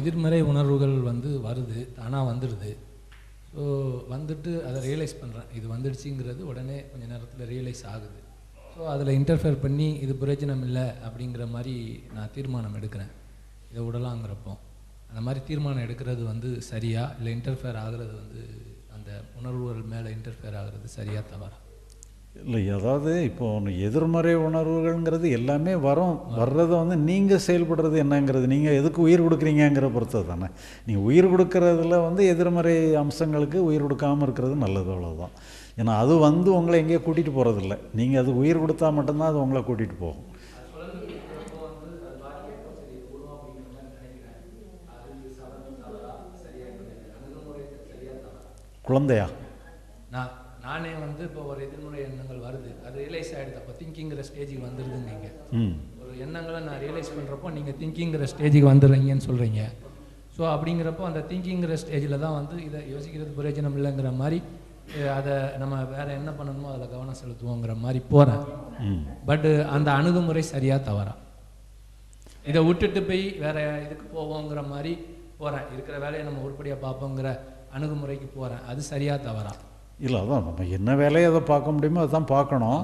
எதிர்மறை உணர்வுகள் வந்து வருது தானாக வந்துடுது. ஸோ வந்துட்டு அதை ரியலைஸ் பண்ணுறேன் இது வந்துடுச்சுங்கிறது உடனே கொஞ்ச நேரத்தில் ரியலைஸ் ஆகுது. ஸோ அதில் இன்டர்ஃபேர் பண்ணி இது பிரயோஜனம் இல்லை அப்படிங்கிற மாதிரி நான் தீர்மானம் எடுக்கிறேன். இதை விடலாங்கிறப்போ. அந்த மாதிரி தீர்மானம் எடுக்கிறது வந்து சரியா? இல்லை இன்டர்ஃபேர் ஆகிறது வந்து அந்த உணர்வுகள் மேலே இன்டர்ஃபேர் ஆகிறது சரியாக தவறா? இல்லை அதாவது இப்போ ஒன்று எதிர்மறை உணர்வுகள்ங்கிறது எல்லாமே வரும். வர்றதை வந்து நீங்கள் செயல்படுறது என்னங்கிறது நீங்கள் எதுக்கு உயிர் கொடுக்குறீங்கிற பொறுத்தது தானே. நீங்கள் உயிர் கொடுக்கறதுல வந்து எதிர்மறை அம்சங்களுக்கு உயிர் கொடுக்காமல் இருக்கிறது நல்லது அவ்வளோதான் ஏன்னா அது வந்து உங்களை எங்கேயோ கூட்டிகிட்டு போகிறதில்ல நீங்கள் அது உயிர் கொடுத்தா மட்டும்தான் அது உங்களை கூட்டிகிட்டு போகும். குழந்தையா? நான் நானே வந்து இப்போ ஒரு எதிர்மறை எண்ணங்கள் வருது. அது ரியலைஸ் ஆகிடுது அப்போ திங்கிங்கிற ஸ்டேஜுக்கு வந்துடுதுங்க நீங்கள் ஒரு எண்ணங்களை நான் ரியலைஸ் பண்ணுறப்போ நீங்கள் திங்கிங்கிற ஸ்டேஜுக்கு வந்துடுறீங்கன்னு சொல்கிறீங்க ஸோ அப்படிங்கிறப்போ அந்த திங்கிங்கிற ஸ்டேஜில் தான் வந்து இதை யோசிக்கிறது பிரயோஜனம் இல்லைங்கிற மாதிரி அதை நம்ம வேறு என்ன பண்ணணுமோ அதில் கவனம் செலுத்துவோங்கிற மாதிரி போகிறேன் பட்டு அந்த அணுகுமுறை சரியாக தவறா? இதை விட்டுட்டு போய் வேற இதுக்கு போவோங்கிற மாதிரி போகிறேன் இருக்கிற வேலையை நம்ம உருப்படியாக பார்ப்போங்கிற அணுகுமுறைக்கு போகிறேன் அது சரியாக தவறா? இல்லை அதான் நம்ம என்ன வேலையை அதை பார்க்க முடியுமோ அதான் பார்க்கணும்.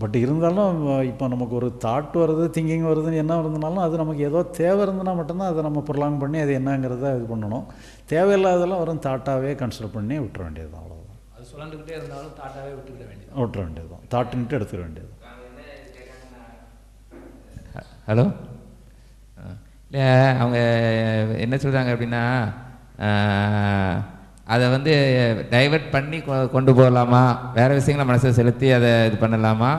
பட் இருந்தாலும் இப்போ நமக்கு ஒரு தாட் வருது திங்கிங் வருதுன்னு என்ன வருதுனாலும் அது நமக்கு ஏதோ தேவை இருந்ததுன்னா மட்டும்தான் அதை நம்ம ப்ரொலாங் பண்ணி அது என்னங்கிறத இது பண்ணணும். தேவையில்லாதெல்லாம் வரும் தாட்டாகவே கன்சிடர் பண்ணி விட்டுற வேண்டியது அவ்வளோதான் அது சுழண்டுக்கிட்டே இருந்தாலும் தாட்டாவே விட்டுக்கிட வேண்டியது விட்டுற வேண்டியது தான் தாட்டுன்ட்டு எடுத்துக்க வேண்டியது ஹலோ? இல்லை அவங்க என்ன சொல்கிறாங்க அப்படின்னா அதை வந்து டைவர்ட் பண்ணி கொ- கொண்டு போகலாமா வேறு விஷயங்களை மனசை செலுத்தி அதை இது பண்ணலாமா?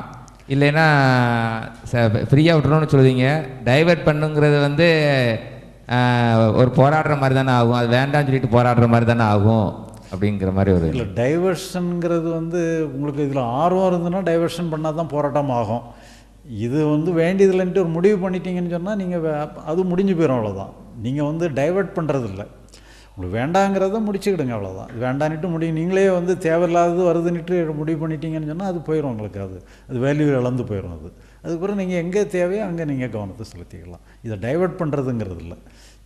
இல்லைன்னா ஃப்ரீயாக விட்டுறோம்னு சொல்லுவீங்க. டைவர்ட் பண்ணுங்கிறது வந்து ஒரு போராடுற மாதிரி தானே ஆகும். அது வேண்டாம்னு சொல்லிட்டு போராடுற மாதிரி தானே ஆகும் அப்படிங்கிற மாதிரி ஒரு இல்லை டைவர்ஷனுங்கிறது வந்து உங்களுக்கு இதில் ஆர்வம் இருந்ததுன்னா டைவர்ஷன் பண்ணால் தான் போராட்டம் ஆகும். இது வந்து வேண்டியதில்லைன்ட்டு ஒரு முடிவு பண்ணிட்டீங்கன்னு சொன்னால் நீங்கள் அது முடிஞ்சு போயிடும் அவ்வளோதான் நீங்கள் வந்து டைவர்ட் பண்ணுறதில்ல உங்களுக்கு வேண்டாங்கிறத முடிச்சுக்கிடுங்க அவ்வளோதான் வேண்டான்ட்டு முடியும் நீங்களே வந்து தேவையில்லாதது வருதுன்னுட்டு முடிவு பண்ணிட்டீங்கன்னு சொன்னால் அது போயிடும் உங்களுக்கு அது. அது வேல்யூ இழந்து போயிடும் அது. அதுக்கப்புறம் நீங்கள் எங்கே தேவையோ அங்கே நீங்கள் கவனத்தை செலுத்திக்கலாம். இதை டைவர்ட் பண்ணுறதுங்கிறது இல்லை.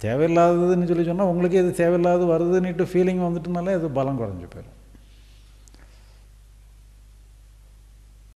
தேவையில்லாததுன்னு சொல்லி சொன்னால் உங்களுக்கு இது தேவையில்லாதது வருதுன்னுட்டு ஃபீலிங் வந்துட்டுனாலே அது பலம் குறைஞ்சி போயிடும்